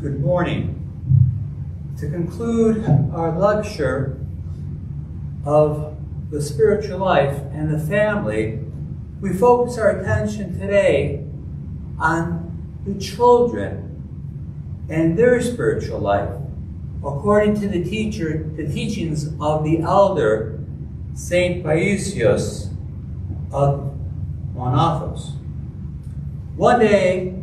Good morning. To conclude our lecture of the spiritual life and the family, we focus our attention today on the children and their spiritual life, according to the teacher, the teachings of the elder Saint Paisios of Mount Athos. One day,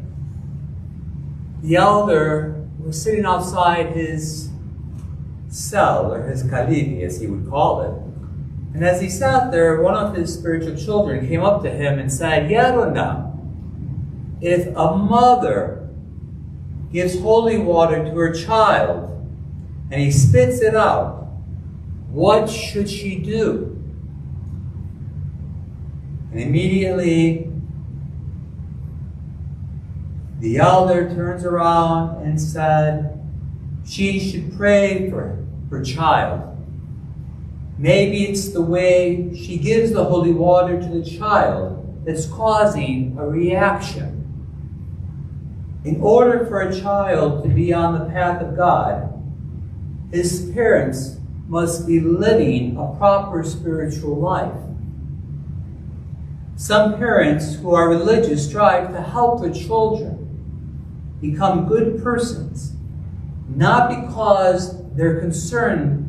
the elder was sitting outside his cell, or his kalivi, as he would call it. And as he sat there, one of his spiritual children came up to him and said, Yeronda, if a mother gives holy water to her child and he spits it out, what should she do? And immediately the elder turns around and said, she should pray for her child. Maybe it's the way she gives the holy water to the child that's causing a reaction. In order for a child to be on the path of God, his parents must be living a proper spiritual life. Some parents who are religious strive to help their children become good persons, not because they're concerned,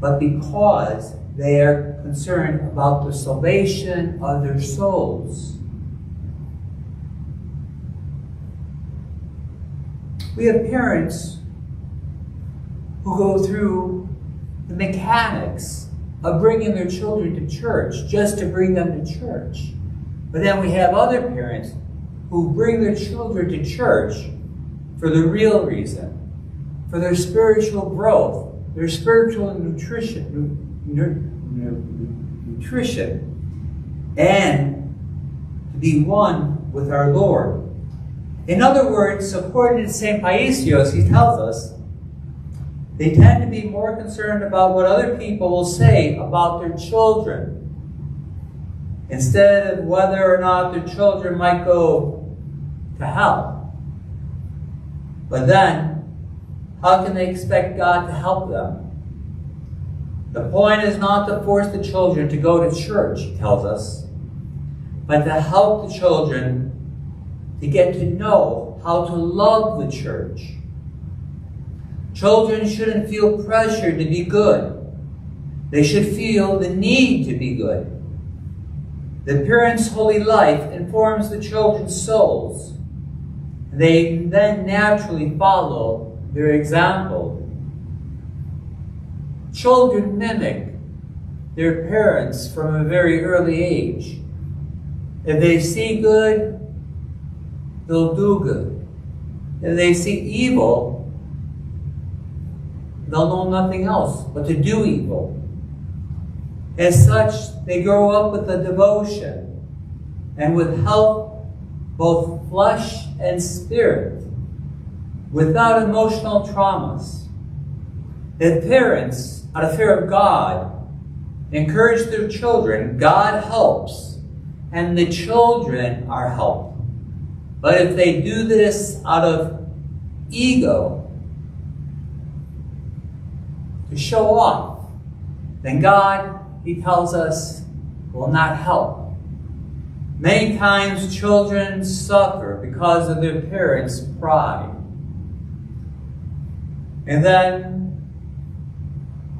but because they are concerned about the salvation of their souls. We have parents who go through the mechanics of bringing their children to church just to bring them to church. But then we have other parents who bring their children to church for the real reason, for their spiritual growth, their spiritual nutrition, nutrition, and to be one with our Lord. In other words, according to St. Paisios, he tells us, they tend to be more concerned about what other people will say about their children instead of whether or not their children might go to hell. But then, how can they expect God to help them? The point is not to force the children to go to church, he tells us, but to help the children to get to know how to love the church. Children shouldn't feel pressure to be good. They should feel the need to be good. The parents' holy life informs the children's souls. They then naturally follow their example. Children mimic their parents from a very early age. If they see good, they'll do good. If they see evil, they'll know nothing else but to do evil. As such, they grow up with a devotion and with help, both flesh and spirit, without emotional traumas. If parents, out of fear of God, encourage their children, God helps, and the children are helped. But if they do this out of ego, to show off, then God he tells us, will not help. Many times children suffer because of their parents' pride. And then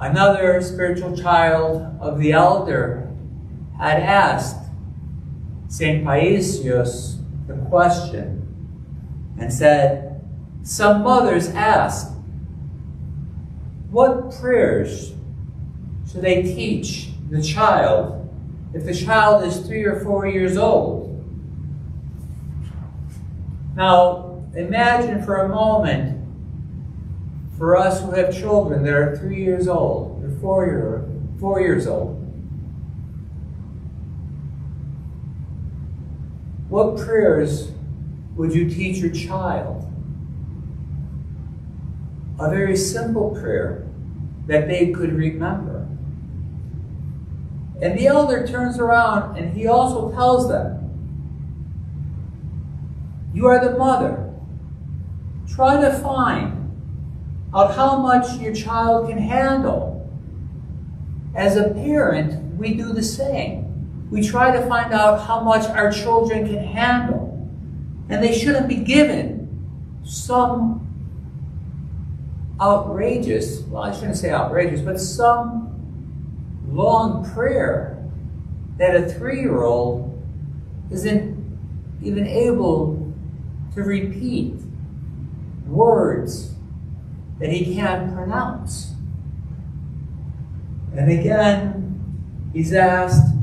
another spiritual child of the elder had asked St. Paisios the question and said, Some mothers ask, what prayers should they teach the child, if the child is three or four years old. Now, imagine for a moment for us who have children that are three years old or four, year, four years old. What prayers would you teach your child? A very simple prayer that they could remember. And the elder turns around and he also tells them, You are the mother. try to find out how much your child can handle. As a parent, we do the same. We try to find out how much our children can handle. And they shouldn't be given some outrageous, well, I shouldn't say outrageous, but some long prayer that a three year old isn't even able to repeat words that he can't pronounce. And again, he's asked,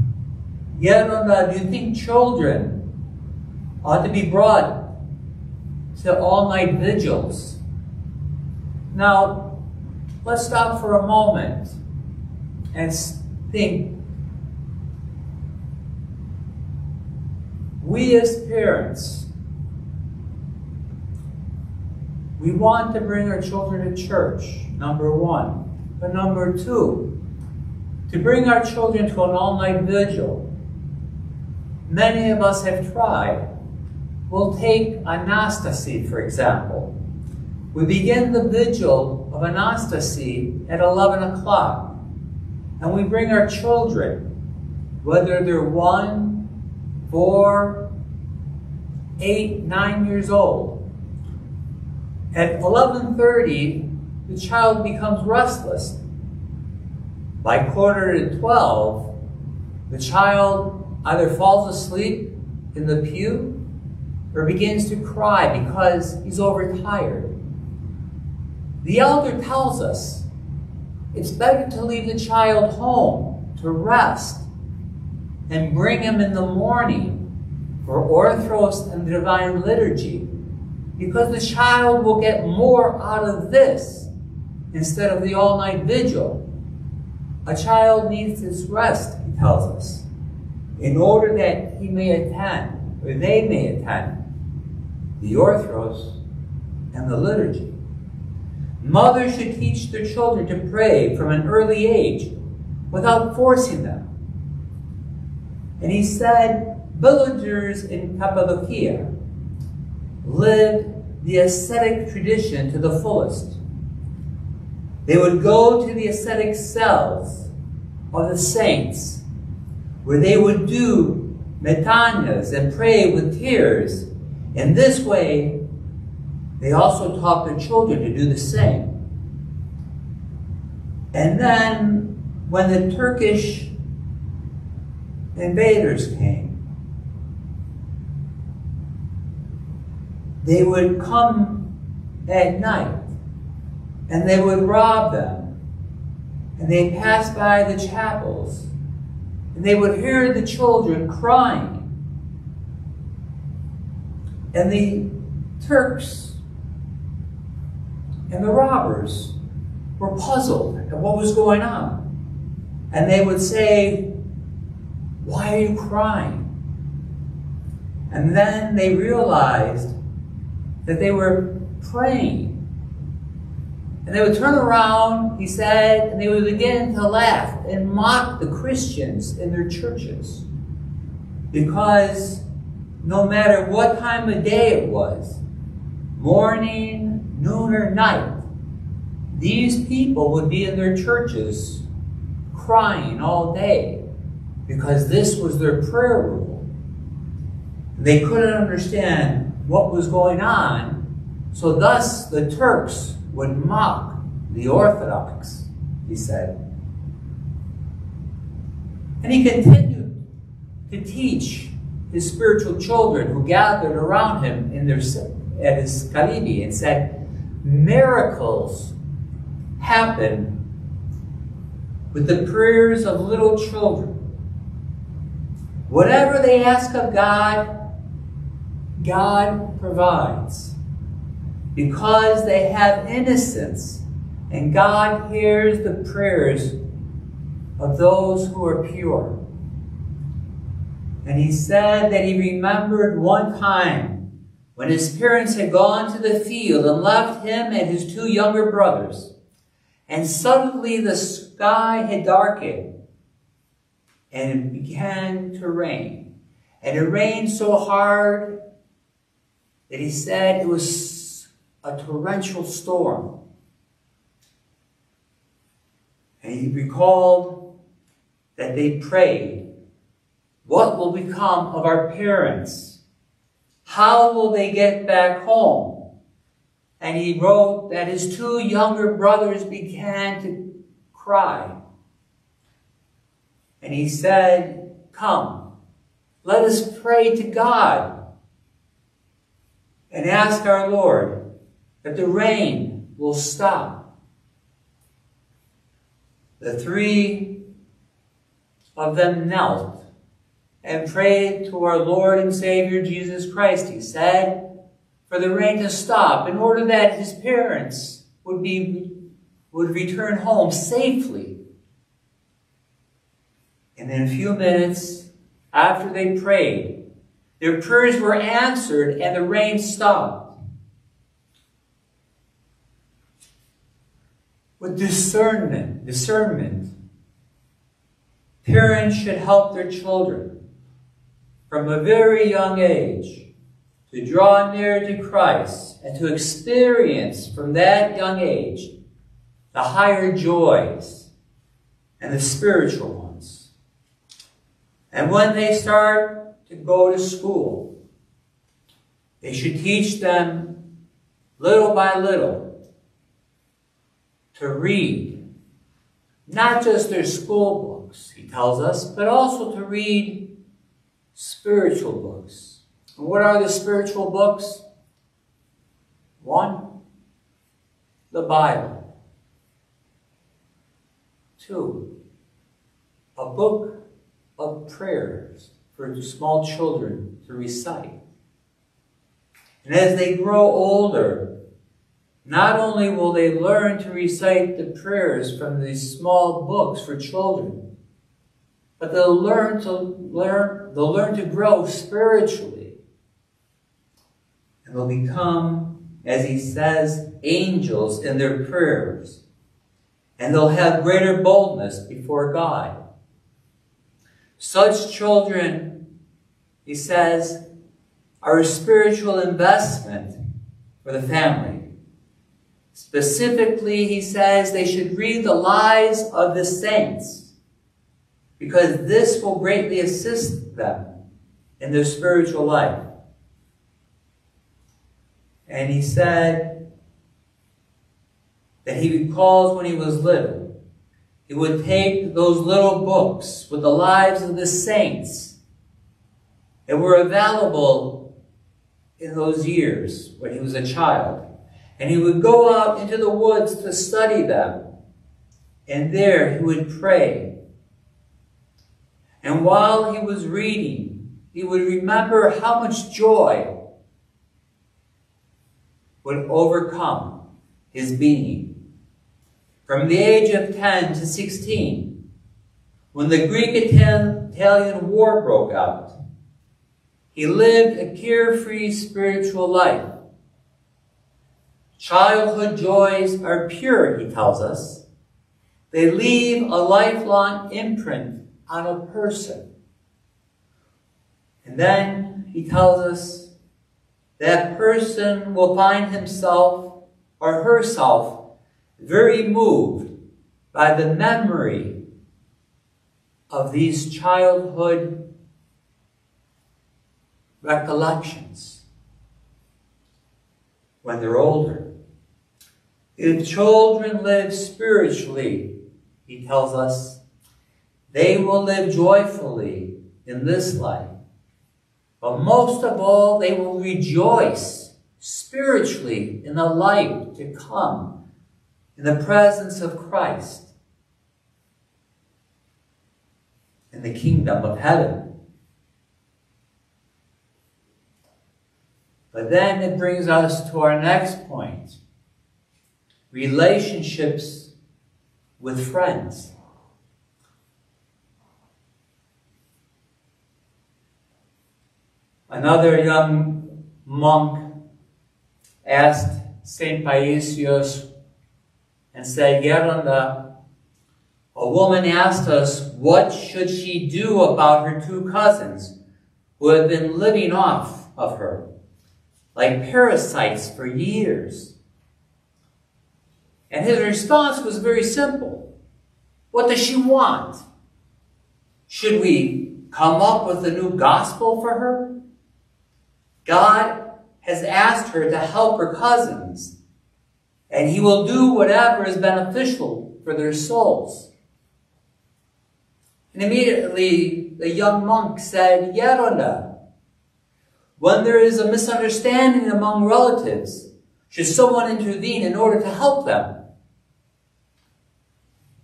Yeronda, do you think children ought to be brought to all night vigils? Now, let's stop for a moment and think. We as parents, we want to bring our children to church, number one. But number two, to bring our children to an all-night vigil. Many of us have tried. We'll take Anastasi, for example. We begin the vigil of Anastasi at 11 o'clock, and we bring our children, whether they're one, four, eight, nine years old. At 11.30, the child becomes restless. By quarter to 12, the child either falls asleep in the pew or begins to cry because he's overtired. The elder tells us it's better to leave the child home to rest and bring him in the morning for Orthros and Divine Liturgy because the child will get more out of this instead of the all-night vigil. A child needs his rest, he tells us, in order that he may attend, or they may attend, the Orthros and the liturgy. Mothers should teach their children to pray from an early age without forcing them. And he said, villagers in Cappadocia lived the ascetic tradition to the fullest. They would go to the ascetic cells of the saints, where they would do metanias and pray with tears. In this way, they also taught their children to do the same. And then, when the Turkish invaders came, they would come at night and they would rob them. And they'd pass by the chapels and they would hear the children crying. And the Turks and the robbers were puzzled at what was going on. And they would say, Why are you crying? And then they realized that they were praying. And they would turn around, he said, and they would begin to laugh and mock the Christians in their churches. Because no matter what time of day it was, morning, noon or night, these people would be in their churches crying all day because this was their prayer rule. They couldn't understand what was going on, so thus the Turks would mock the Orthodox, he said. And he continued to teach his spiritual children who gathered around him in their, at his Kalivi and said, miracles happen with the prayers of little children. Whatever they ask of God, God provides. Because they have innocence, and God hears the prayers of those who are pure. And he said that he remembered one time when his parents had gone to the field and left him and his two younger brothers, and suddenly the sky had darkened, and it began to rain. And it rained so hard that he said it was a torrential storm. And he recalled that they prayed, What will become of our parents? How will they get back home? And he wrote that his two younger brothers began to cry. And he said, Come, let us pray to God and ask our Lord that the rain will stop. The three of them knelt and prayed to our Lord and Savior Jesus Christ. He said, for the rain to stop in order that his parents would be would return home safely. And in a few minutes after they prayed, their prayers were answered and the rain stopped. With discernment, discernment, parents should help their children from a very young age to draw near to Christ and to experience from that young age the higher joys and the spiritual ones. And when they start to go to school, they should teach them little by little to read, not just their school books, he tells us, but also to read spiritual books. And what are the spiritual books? One, the Bible. Two, a book of prayers for small children to recite. And as they grow older, not only will they learn to recite the prayers from these small books for children, but they'll learn to learn, they'll learn to grow spiritually. And they'll become, as he says, angels in their prayers. And they'll have greater boldness before God. Such children, he says, are a spiritual investment for the family. Specifically, he says they should read the lives of the saints because this will greatly assist them in their spiritual life. And he said that he recalls when he was little, he would take those little books with the lives of the saints that were available in those years when he was a child. And he would go out into the woods to study them. And there he would pray. And while he was reading, he would remember how much joy would overcome his being. From the age of 10 to 16, when the Greek-Italian War broke out, he lived a carefree spiritual life. Childhood joys are pure, he tells us. They leave a lifelong imprint on a person. And then he tells us that person will find himself or herself very moved by the memory of these childhood recollections when they're older. If children live spiritually, he tells us, they will live joyfully in this life. But most of all, they will rejoice spiritually in the life to come, in the presence of Christ, in the kingdom of heaven. But then it brings us to our next point relationships with friends. Another young monk asked St. Paisios and said, Yeronda, a woman asked us what should she do about her two cousins who have been living off of her like parasites for years. And his response was very simple. What does she want? Should we come up with a new gospel for her? God has asked her to help her cousins, and he will do whatever is beneficial for their souls. And immediately the young monk said, Yeronda, when there is a misunderstanding among relatives, should someone intervene in order to help them?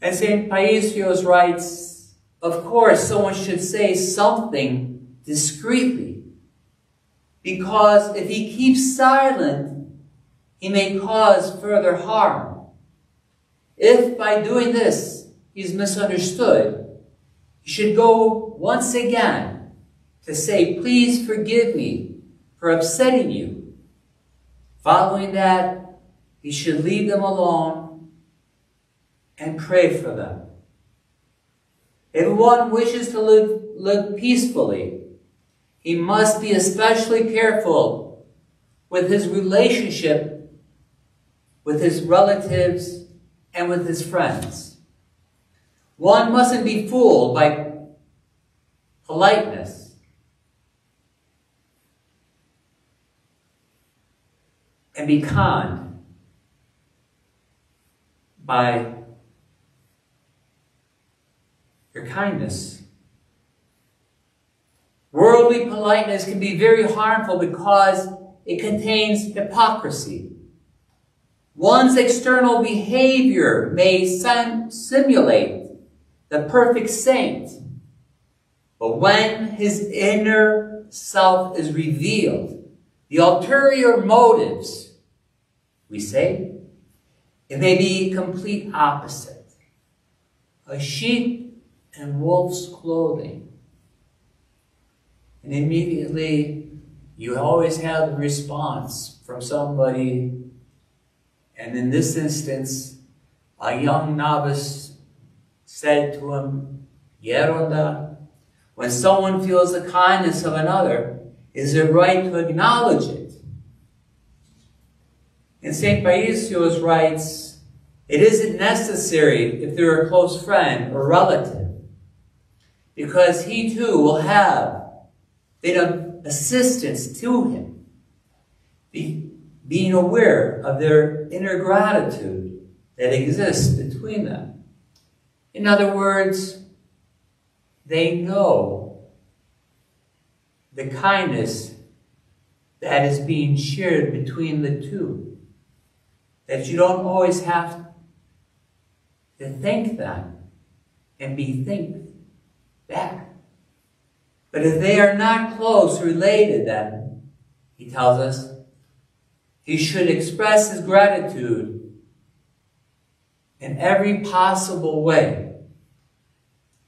And St. Paisios writes, of course, someone should say something discreetly, because if he keeps silent, he may cause further harm. If by doing this he's misunderstood, he should go once again to say, please forgive me for upsetting you. Following that, he should leave them alone and pray for them. If one wishes to live, live peacefully, he must be especially careful with his relationship with his relatives and with his friends. One mustn't be fooled by politeness. And be conned by your kindness. Worldly politeness can be very harmful because it contains hypocrisy. One's external behavior may sim simulate the perfect saint. But when his inner self is revealed, the ulterior motives, we say, it may be complete opposite. A sheep in wolf's clothing. And immediately you always have a response from somebody. And in this instance, a young novice said to him, Yeronda, when someone feels the kindness of another, is it right to acknowledge it? And St. Paisios writes, it isn't necessary if they're a close friend or relative, because he too will have bit of assistance to him, be, being aware of their inner gratitude that exists between them. In other words, they know the kindness that is being shared between the two. That you don't always have to thank them and be think back. But if they are not close related, then, he tells us, he should express his gratitude in every possible way.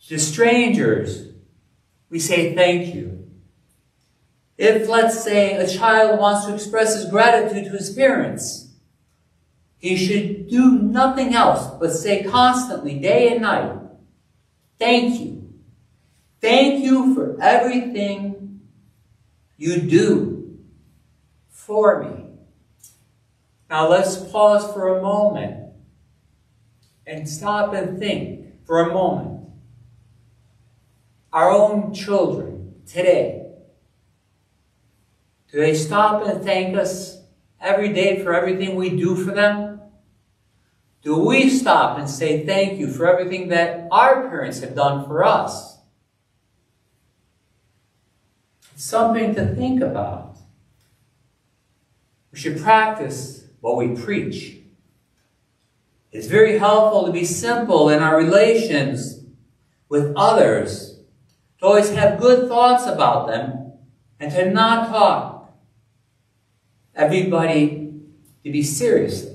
To strangers, we say thank you. If, let's say, a child wants to express his gratitude to his parents, he should do nothing else but say constantly, day and night, thank you. Thank you for everything you do for me. Now let's pause for a moment and stop and think for a moment. Our own children today, do they stop and thank us every day for everything we do for them? Do we stop and say thank you for everything that our parents have done for us? Something to think about. We should practice what we preach. It's very helpful to be simple in our relations with others, to always have good thoughts about them, and to not talk everybody to be serious.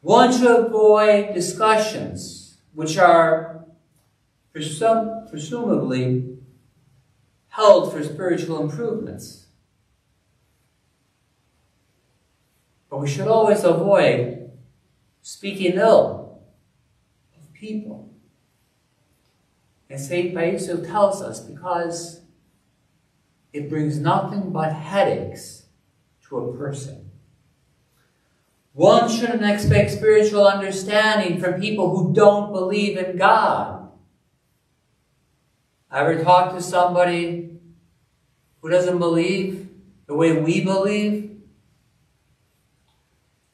One should avoid discussions which are presum presumably held for spiritual improvements. But we should always avoid speaking ill of people. And St. Paisios tells us because it brings nothing but headaches to a person. One shouldn't expect spiritual understanding from people who don't believe in God. Ever talk to somebody who doesn't believe the way we believe?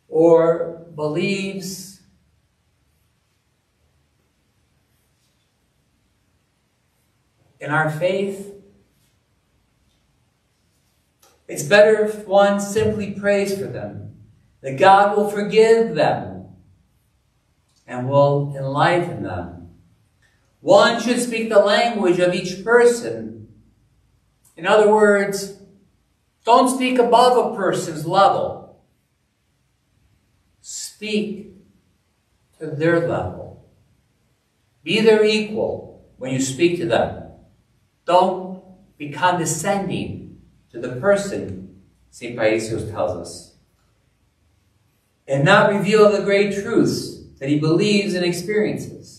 Or believes in our faith? It's better if one simply prays for them that God will forgive them and will enlighten them. One should speak the language of each person. In other words, don't speak above a person's level. Speak to their level. Be their equal when you speak to them. Don't be condescending to the person, St. Paisios tells us and not reveal the great truths that he believes and experiences.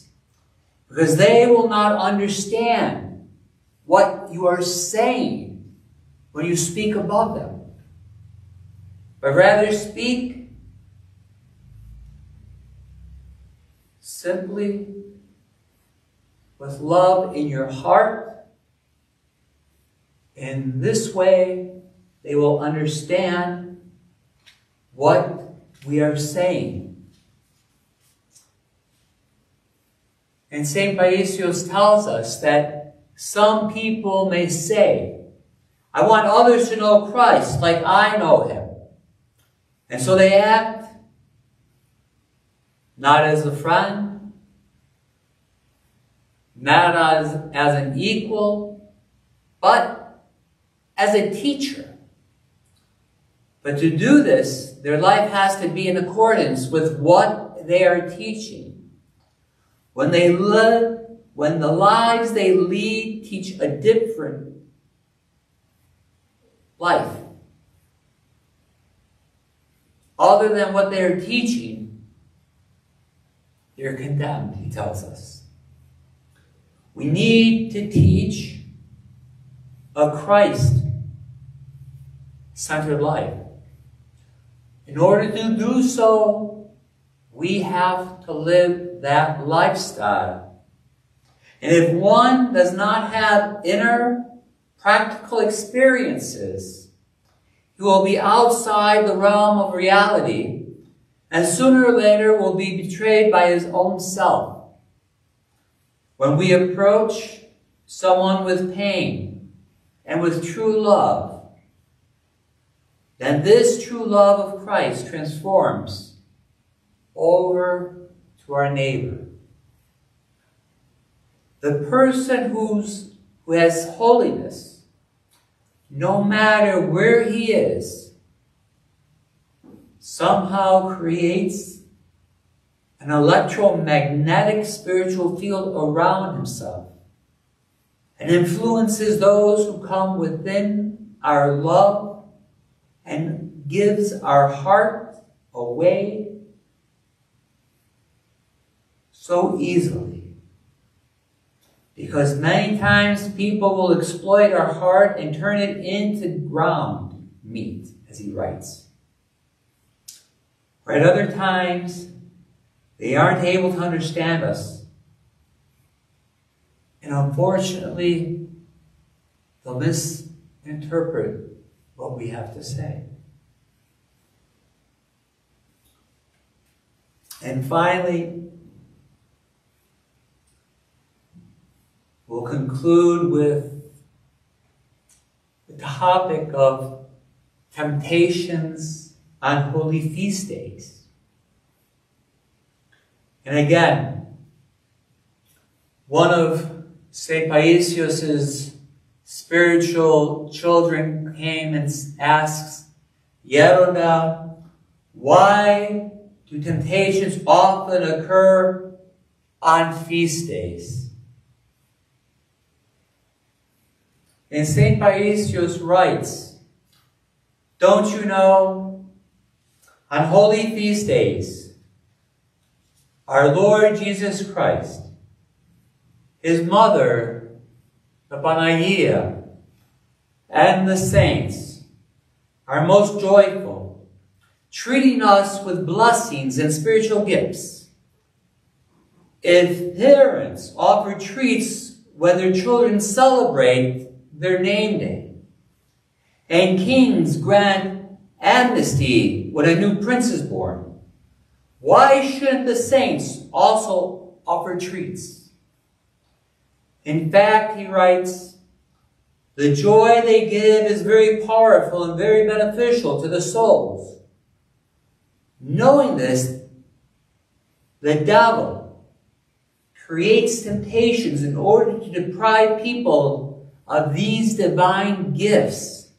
Because they will not understand what you are saying when you speak above them. But rather speak simply with love in your heart. In this way, they will understand what we are saying. And St. Paisios tells us that some people may say, I want others to know Christ like I know him. And so they act not as a friend, not as, as an equal, but as a teacher. But to do this, their life has to be in accordance with what they are teaching. When they live, when the lives they lead teach a different life, other than what they are teaching, they're condemned, he tells us. We need to teach a Christ centered life. In order to do so, we have to live that lifestyle. And if one does not have inner practical experiences, he will be outside the realm of reality and sooner or later will be betrayed by his own self. When we approach someone with pain and with true love, then this true love of Christ transforms over to our neighbor. The person who's, who has holiness, no matter where he is, somehow creates an electromagnetic spiritual field around himself and influences those who come within our love and gives our heart away so easily. Because many times people will exploit our heart and turn it into ground meat, as he writes. Or at other times, they aren't able to understand us. And unfortunately, they'll misinterpret what we have to say. And finally, we'll conclude with the topic of temptations on holy feast days. And again, one of St. Paisios's spiritual children came and asks, Yeronda, why do temptations often occur on feast days? And St. Paisios writes, Don't you know, on holy feast days, our Lord Jesus Christ, his mother, the Panagia, and the saints are most joyful treating us with blessings and spiritual gifts. If parents offer treats when their children celebrate their name day, and kings grant amnesty when a new prince is born, why shouldn't the saints also offer treats? In fact, he writes, the joy they give is very powerful and very beneficial to the souls. Knowing this, the devil creates temptations in order to deprive people of these divine gifts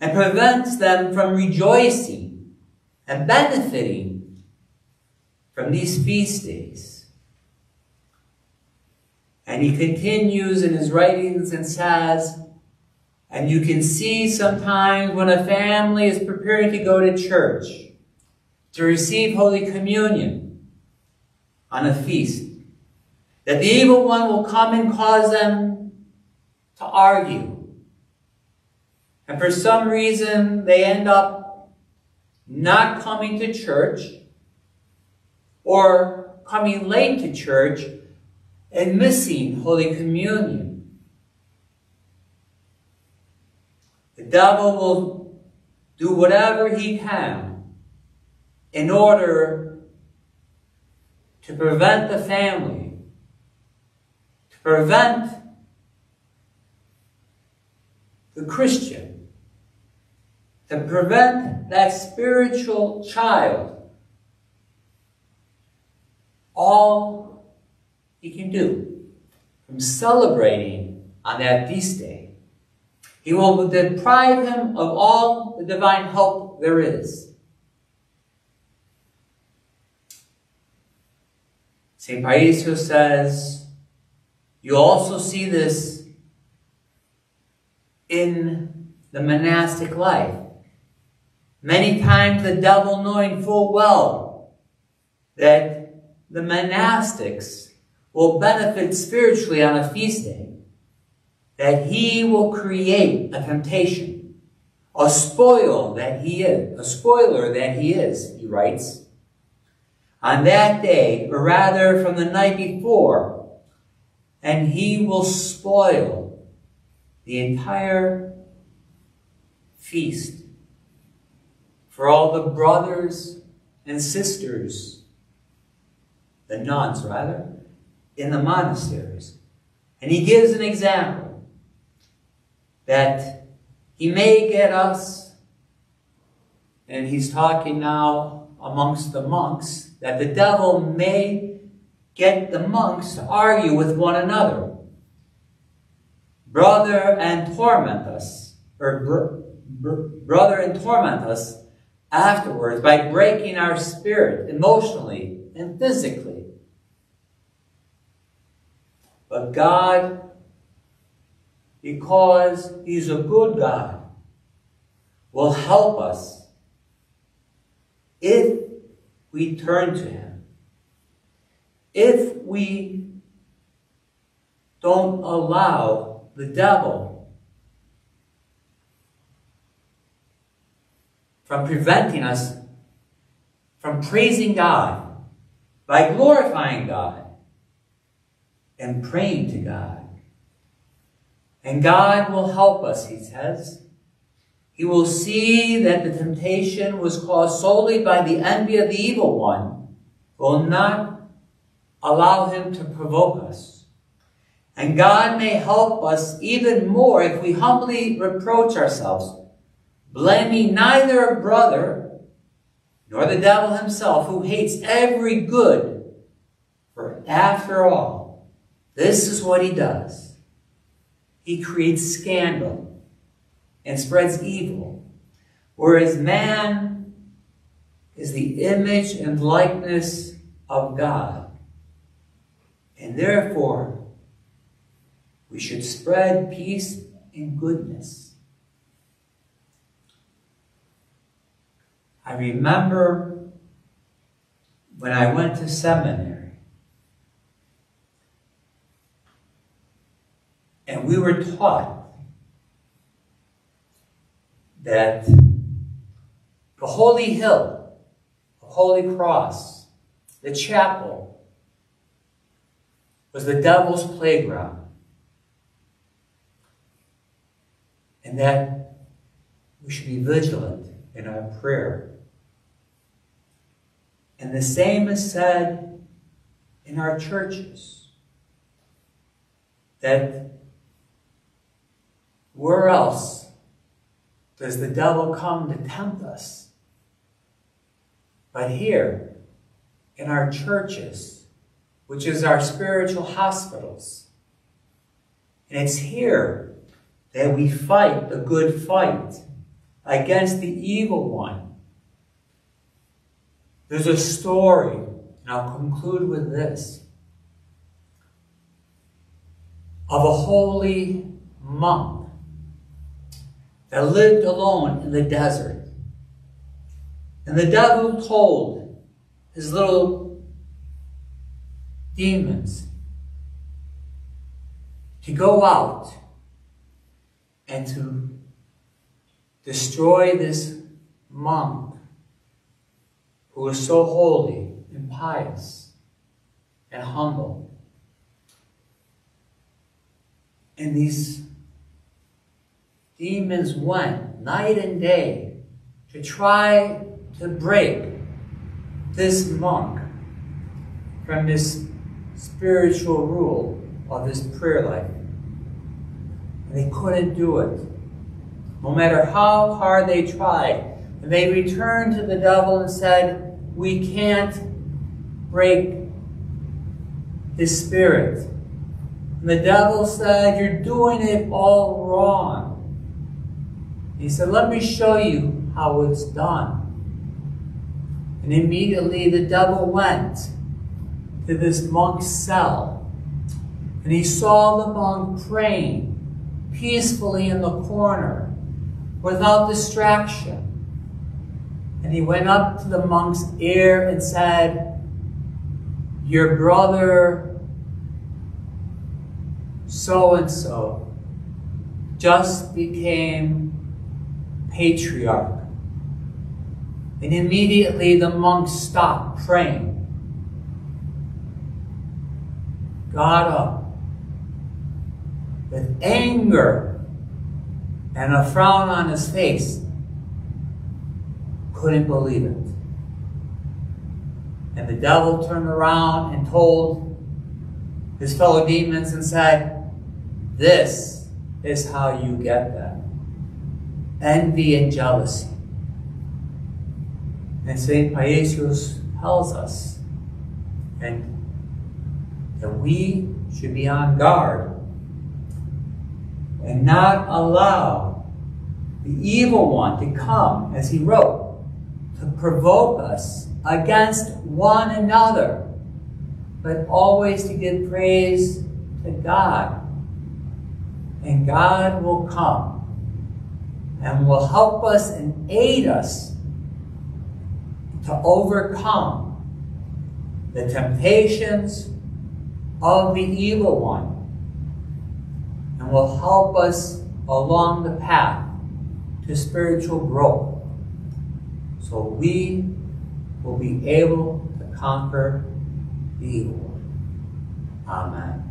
and prevents them from rejoicing and benefiting from these feast days. And he continues in his writings and says, and you can see sometimes when a family is preparing to go to church to receive Holy Communion on a feast, that the evil one will come and cause them to argue. And for some reason, they end up not coming to church or coming late to church and missing Holy Communion. The devil will do whatever he can in order to prevent the family, to prevent the Christian, to prevent that spiritual child. All he can do from celebrating on that feast day he will deprive him of all the divine help there is. St. Paisios says, you also see this in the monastic life. Many times the devil knowing full well that the monastics will benefit spiritually on a feast day that he will create a temptation, a spoil that he is, a spoiler that he is, he writes. On that day, or rather from the night before, and he will spoil the entire feast for all the brothers and sisters, the nuns rather, in the monasteries. And he gives an example that he may get us, and he's talking now amongst the monks, that the devil may get the monks to argue with one another, brother and torment us, or br br brother and torment us afterwards by breaking our spirit emotionally and physically. But God because He's a good God, will help us if we turn to Him. If we don't allow the devil from preventing us from praising God by glorifying God and praying to God. And God will help us, he says. He will see that the temptation was caused solely by the envy of the evil one, will not allow him to provoke us. And God may help us even more if we humbly reproach ourselves, blaming neither a brother nor the devil himself, who hates every good. For after all, this is what he does he creates scandal and spreads evil. Whereas man is the image and likeness of God. And therefore, we should spread peace and goodness. I remember when I went to seminary, And we were taught that the holy hill, the holy cross, the chapel was the devil's playground. And that we should be vigilant in our prayer. And the same is said in our churches. That where else does the devil come to tempt us? But here, in our churches, which is our spiritual hospitals. And it's here that we fight the good fight against the evil one. There's a story, and I'll conclude with this, of a holy monk that lived alone in the desert. And the devil told his little demons to go out and to destroy this monk who was so holy and pious and humble. And these demons went night and day to try to break this monk from this spiritual rule of his prayer life. They couldn't do it. No matter how hard they tried. And they returned to the devil and said, We can't break his spirit. And the devil said, You're doing it all wrong. He said, Let me show you how it's done. And immediately the devil went to this monk's cell. And he saw the monk praying peacefully in the corner without distraction. And he went up to the monk's ear and said, Your brother so and so just became patriarch. And immediately the monk stopped praying, got up with anger and a frown on his face, couldn't believe it. And the devil turned around and told his fellow demons and said, This is how you get them envy and jealousy. And St. Paisios tells us and that we should be on guard and not allow the evil one to come, as he wrote, to provoke us against one another, but always to give praise to God. And God will come and will help us and aid us to overcome the temptations of the evil one and will help us along the path to spiritual growth so we will be able to conquer the evil. Amen.